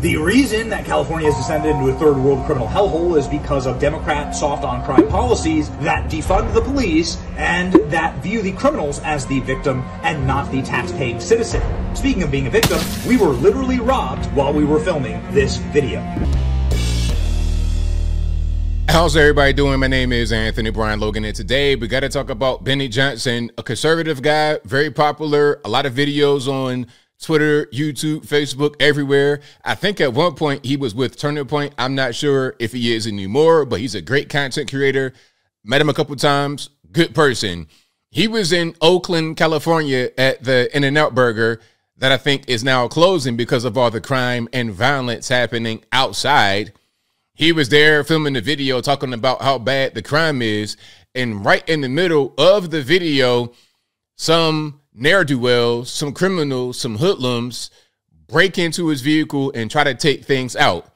The reason that California has descended into a third world criminal hellhole is because of Democrat soft on crime policies that defund the police and that view the criminals as the victim and not the tax-paying citizen. Speaking of being a victim, we were literally robbed while we were filming this video. How's everybody doing? My name is Anthony Brian Logan, and today we got to talk about Benny Johnson, a conservative guy, very popular, a lot of videos on Twitter, YouTube, Facebook, everywhere. I think at one point he was with Turning Point. I'm not sure if he is anymore, but he's a great content creator. Met him a couple times. Good person. He was in Oakland, California at the In N Out Burger that I think is now closing because of all the crime and violence happening outside. He was there filming the video talking about how bad the crime is. And right in the middle of the video, some ne'er do wells, some criminals, some hoodlums break into his vehicle and try to take things out.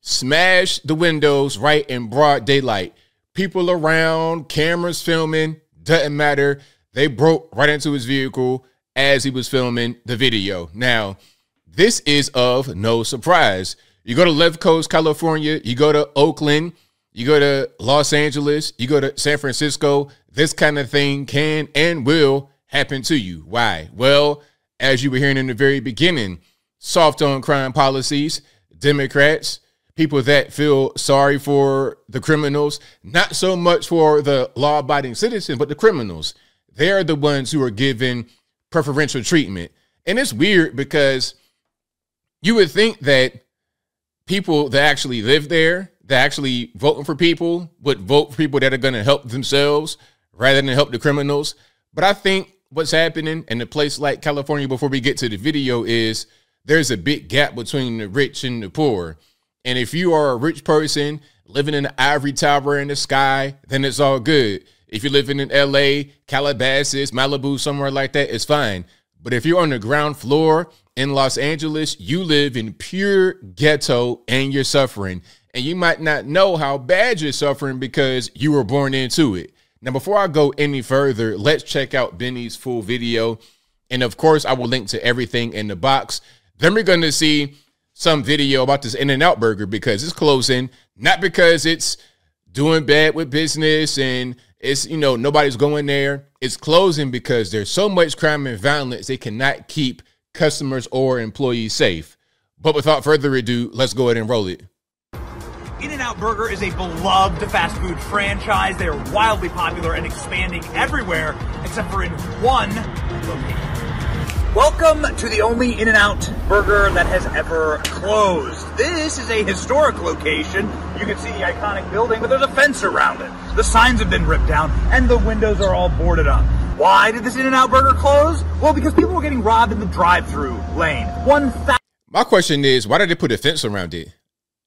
Smash the windows right in broad daylight. People around, cameras filming, doesn't matter. They broke right into his vehicle as he was filming the video. Now, this is of no surprise you go to left coast California, you go to Oakland, you go to Los Angeles, you go to San Francisco, this kind of thing can and will happen to you. Why? Well, as you were hearing in the very beginning, soft on crime policies, Democrats, people that feel sorry for the criminals, not so much for the law abiding citizens, but the criminals. They're the ones who are given preferential treatment. And it's weird because you would think that people that actually live there, that actually voting for people, would vote for people that are going to help themselves rather than help the criminals. But I think what's happening in a place like California, before we get to the video, is there's a big gap between the rich and the poor. And if you are a rich person living in the ivory tower in the sky, then it's all good. If you're living in LA, Calabasas, Malibu, somewhere like that, it's fine. But if you're on the ground floor in Los Angeles, you live in pure ghetto and you're suffering. And you might not know how bad you're suffering because you were born into it. Now, before I go any further, let's check out Benny's full video. And of course, I will link to everything in the box. Then we're going to see some video about this In N Out burger because it's closing, not because it's doing bad with business and it's, you know, nobody's going there. It's closing because there's so much crime and violence, they cannot keep customers or employees safe. But without further ado, let's go ahead and roll it. In-N-Out Burger is a beloved fast food franchise. They are wildly popular and expanding everywhere except for in one location. Welcome to the only In-N-Out Burger that has ever closed. This is a historic location. You can see the iconic building, but there's a fence around it. The signs have been ripped down, and the windows are all boarded up. Why did this In-N-Out Burger close? Well, because people were getting robbed in the drive-through lane. One My question is, why did they put a fence around it?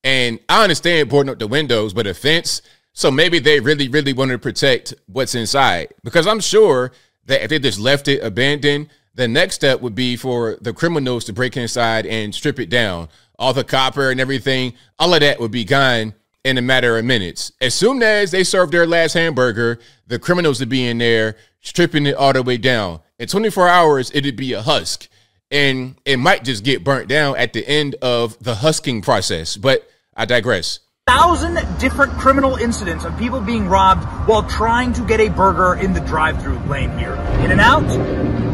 And I understand boarding up the windows, but a fence, so maybe they really, really wanted to protect what's inside. Because I'm sure that if they just left it abandoned, the next step would be for the criminals to break inside and strip it down. All the copper and everything, all of that would be gone in a matter of minutes. As soon as they serve their last hamburger, the criminals would be in there stripping it all the way down. In 24 hours, it'd be a husk. And it might just get burnt down at the end of the husking process. But I digress thousand different criminal incidents of people being robbed while trying to get a burger in the drive-through lane here. In and out,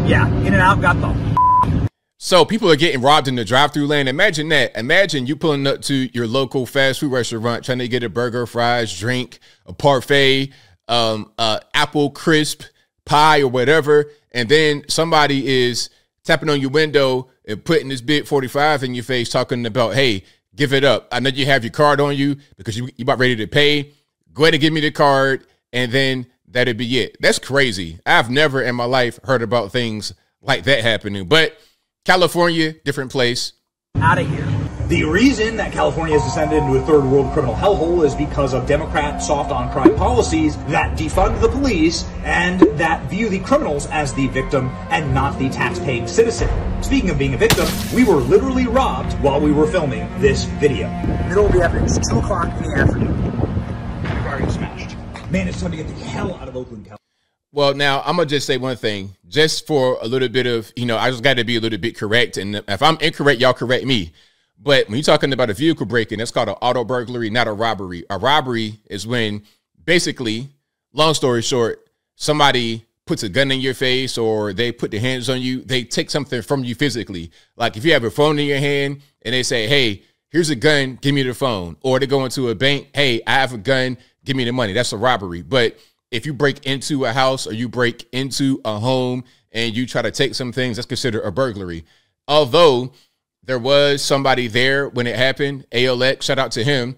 yeah, In and Out got the. So people are getting robbed in the drive-through lane. Imagine that. Imagine you pulling up to your local fast food restaurant trying to get a burger, fries, drink, a parfait, um, uh, apple crisp pie or whatever, and then somebody is tapping on your window and putting this big 45 in your face, talking about, hey, give it up. I know you have your card on you because you, you about ready to pay. Go ahead and give me the card, and then that'd be it. That's crazy. I've never in my life heard about things like that happening. But California, different place. Out of here. The reason that California has descended into a third world criminal hellhole is because of Democrat soft on crime policies that defund the police and that view the criminals as the victim and not the tax-paying citizen. Speaking of being a victim, we were literally robbed while we were filming this video. Middle of the afternoon, 2 o'clock in the afternoon. We've already smashed. Man, it's time to get the hell out of Oakland, California. Well, now I'm gonna just say one thing, just for a little bit of, you know, I just got to be a little bit correct, and if I'm incorrect, y'all correct me. But when you're talking about a vehicle breaking, that's called an auto burglary, not a robbery. A robbery is when basically, long story short, somebody puts a gun in your face or they put their hands on you, they take something from you physically. Like if you have a phone in your hand and they say, hey, here's a gun, give me the phone. Or they go into a bank, hey, I have a gun, give me the money. That's a robbery. But if you break into a house or you break into a home and you try to take some things, that's considered a burglary. Although there was somebody there when it happened, ALX, shout out to him.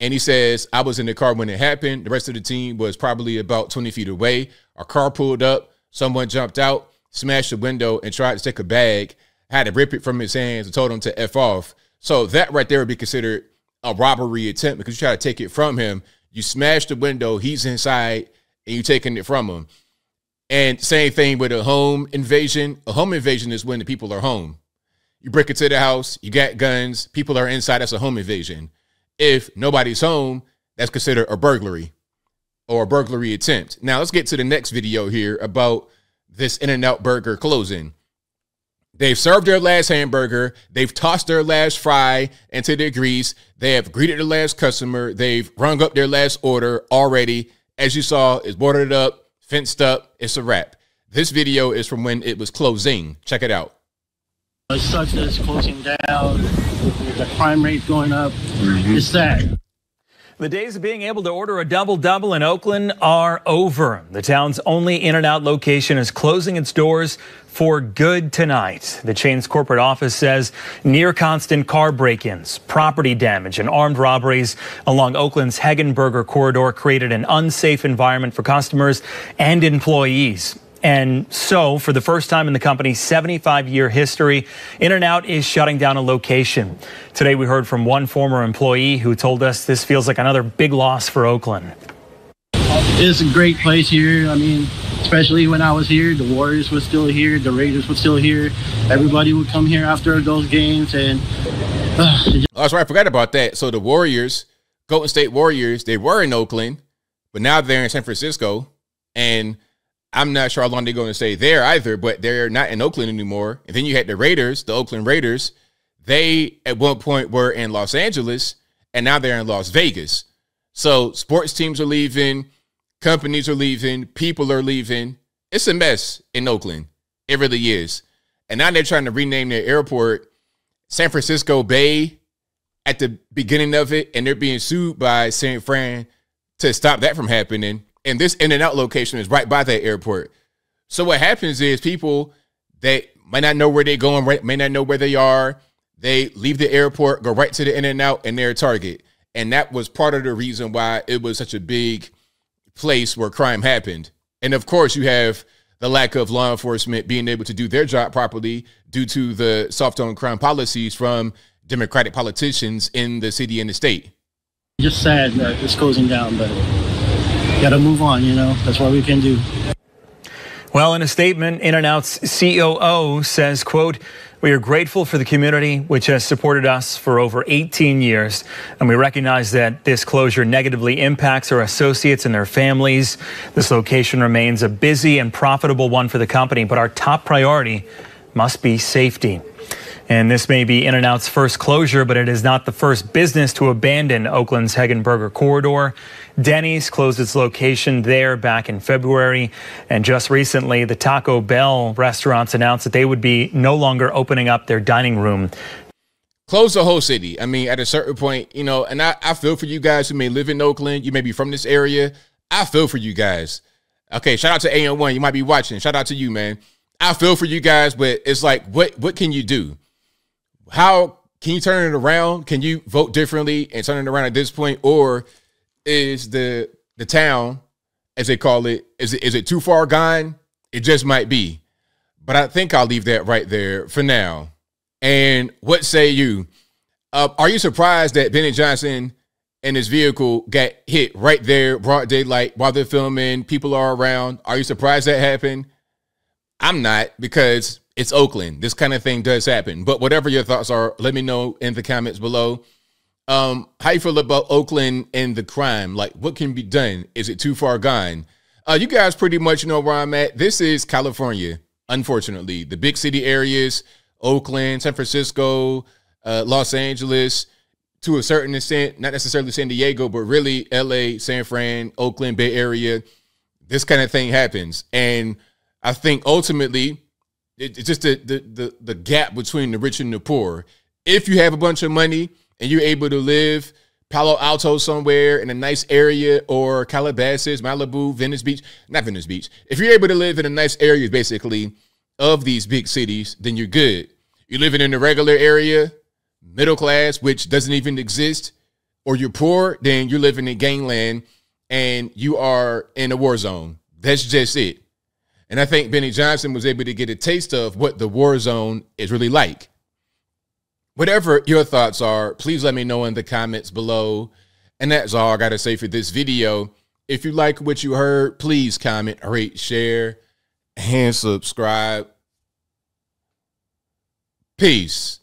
And he says, I was in the car when it happened. The rest of the team was probably about 20 feet away. Our car pulled up. Someone jumped out, smashed the window, and tried to take a bag. Had to rip it from his hands and told him to F off. So that right there would be considered a robbery attempt because you try to take it from him. You smash the window, he's inside, and you're taking it from him. And same thing with a home invasion. A home invasion is when the people are home. You break into the house, you got guns, people are inside, that's a home invasion. If nobody's home, that's considered a burglary or a burglary attempt. Now let's get to the next video here about this In-N-Out burger closing. They've served their last hamburger. They've tossed their last fry into their grease. They have greeted the last customer. They've rung up their last order already. As you saw, it's boarded up, fenced up. It's a wrap. This video is from when it was closing. Check it out. It sucks that it's closing down. The crime rate going up. Mm-hmm. It's sad. The days of being able to order a double double in Oakland are over. The town's only In-N-Out location is closing its doors for good tonight. The chain's corporate office says near constant car break ins, property damage, and armed robberies along Oakland's Hegenberger corridor created an unsafe environment for customers and employees. And so, for the first time in the company's 75 year history, In-N-Out is shutting down a location. Today, we heard from one former employee who told us this feels like another big loss for Oakland. It's a great place here. I mean, especially when I was here, the Warriors were still here, the Raiders were still here. Everybody would come here after those games. And uh, oh, that's right. I forgot about that. So, the Warriors, Golden State Warriors, they were in Oakland, but now they're in San Francisco. And I'm not sure how long they're going to stay there either, but they're not in Oakland anymore. And then you had the Raiders, the Oakland Raiders. They at one point were in Los Angeles, and now they're in Las Vegas. So sports teams are leaving, companies are leaving, people are leaving. It's a mess in Oakland. It really is. And now they're trying to rename their airport San Francisco Bay at the beginning of it, and they're being sued by San Fran to stop that from happening and this In-N-Out location is right by that airport. So what happens is people that might not know where they're going, right, may not know where they are. They leave the airport, go right to the In-N-Out, and they're a target. And that was part of the reason why it was such a big place where crime happened. And of course, you have the lack of law enforcement being able to do their job properly due to the soft on crime policies from Democratic politicians in the city and the state. Just sad that it's closing down, but got to move on, you know. That's what we can do. Well, in a statement, In-N-Out's COO says, quote, we are grateful for the community which has supported us for over 18 years, and we recognize that this closure negatively impacts our associates and their families. This location remains a busy and profitable one for the company, but our top priority must be safety. And this may be In-N-Out's first closure, but it is not the first business to abandon Oakland's Hegenberger corridor. Denny's closed its location there back in February. And just recently, the Taco Bell restaurants announced that they would be no longer opening up their dining room. Close the whole city. I mean, at a certain point, you know, and I, I feel for you guys who may live in Oakland. You may be from this area. I feel for you guys. Okay, shout out to AM1. You might be watching. Shout out to you, man. I feel for you guys, but it's like, what what can you do? How can you turn it around? Can you vote differently and turn it around at this point, or is the the town, as they call it, is it is it too far gone? It just might be, but I think I'll leave that right there for now. And what say you? Uh, are you surprised that Bennett Johnson and his vehicle got hit right there, broad daylight, while they're filming? People are around. Are you surprised that happened? I'm not because it's Oakland. This kind of thing does happen. But whatever your thoughts are, let me know in the comments below. Um, how you feel about Oakland and the crime? Like, what can be done? Is it too far gone? Uh, you guys pretty much know where I'm at. This is California, unfortunately. The big city areas, Oakland, San Francisco, uh, Los Angeles, to a certain extent, not necessarily San Diego, but really LA, San Fran, Oakland, Bay Area, this kind of thing happens. And I think ultimately, it's just the, the the the gap between the rich and the poor. If you have a bunch of money and you're able to live Palo Alto somewhere in a nice area or Calabasas, Malibu, Venice Beach, not Venice Beach. If you're able to live in a nice area, basically, of these big cities, then you're good. You're living in a regular area, middle class, which doesn't even exist, or you're poor, then you're living in gangland and you are in a war zone. That's just it. And I think Benny Johnson was able to get a taste of what the war zone is really like. Whatever your thoughts are, please let me know in the comments below. And that's all I got to say for this video. If you like what you heard, please comment, rate, share, and subscribe. Peace.